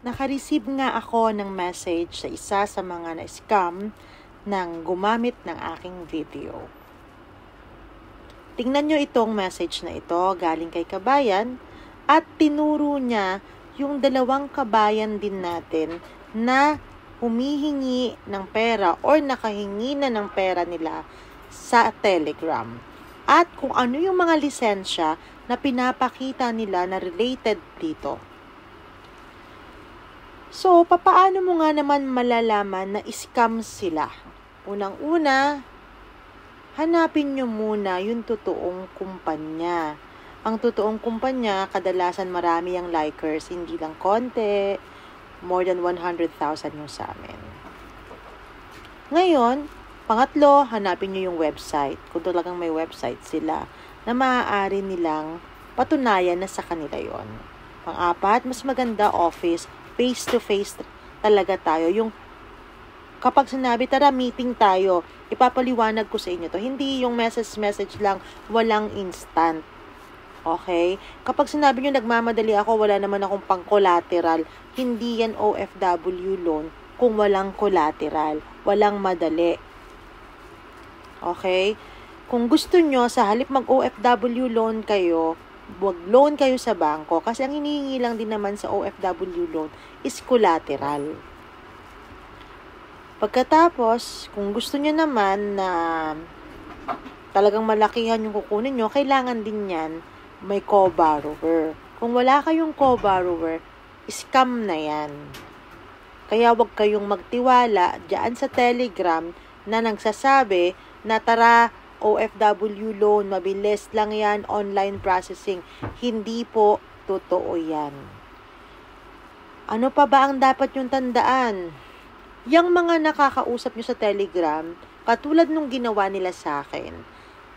nakareceive nga ako ng message sa isa sa mga na-scam nang gumamit ng aking video. Tingnan nyo itong message na ito galing kay kabayan at tinuro niya yung dalawang kabayan din natin na humihingi ng pera or nakahingi na ng pera nila sa Telegram. At kung ano yung mga lisensya na pinapakita nila na related dito. So, papaano mo nga naman malalaman na scam sila? Unang-una, hanapin nyo muna yung totoong kumpanya. Ang totoong kumpanya, kadalasan marami ang likers, hindi lang konti, more than 100,000 yung sa amin. Ngayon, pangatlo, hanapin nyo yung website. Kung talagang may website sila, na maaari nilang patunayan na sa kanila yon. Pang-apat, mas maganda office face-to-face talaga tayo. Yung kapag sinabi, tara, meeting tayo, ipapaliwanag ko sa inyo to. Hindi yung message-message lang, walang instant. Okay? Kapag sinabi nyo, nagmamadali ako, wala naman akong pang-collateral, hindi yan OFW loan kung walang collateral. Walang madali. Okay? Kung gusto nyo, sa halip mag-OFW loan kayo, wag loan kayo sa bangko kasi ang hinihingi lang din naman sa OFW loan is collateral. Pagkatapos, kung gusto niyo naman na talagang malakihan yung kukunin nyo, kailangan din yan may co-borrower. Kung wala kayong co-borrower, scam na yan. Kaya wag kayong magtiwala dyan sa Telegram na nagsasabi na tara OFW loan, mabilis lang yan, online processing. Hindi po totoo yan. Ano pa ba ang dapat yung tandaan? Yang mga nakakausap nyo sa Telegram, katulad nung ginawa nila sa akin,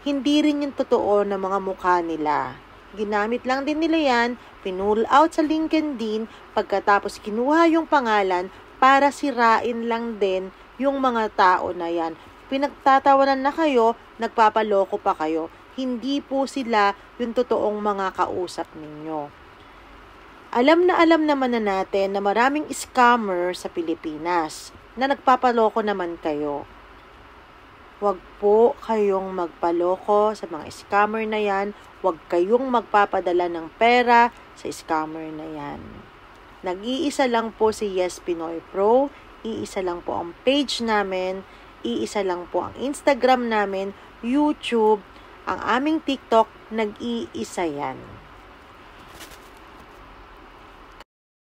hindi rin yung totoo na mga mukha nila. Ginamit lang din nila yan, pinul out sa LinkedIn, pagkatapos kinuha yung pangalan para sirain lang din yung mga tao na yan pinagtatawanan na kayo, nagpapaloko pa kayo. Hindi po sila yung totoong mga kausap ninyo. Alam na alam naman na natin na maraming scammer sa Pilipinas na nagpapaloko naman kayo. Huwag po kayong magpaloko sa mga scammer na yan. Huwag kayong magpapadala ng pera sa scammer na yan. Nag-iisa lang po si Yes Pinoy Pro. Iisa lang po ang page namin iisa lang po ang Instagram namin, YouTube, ang aming TikTok, nag-iisa yan.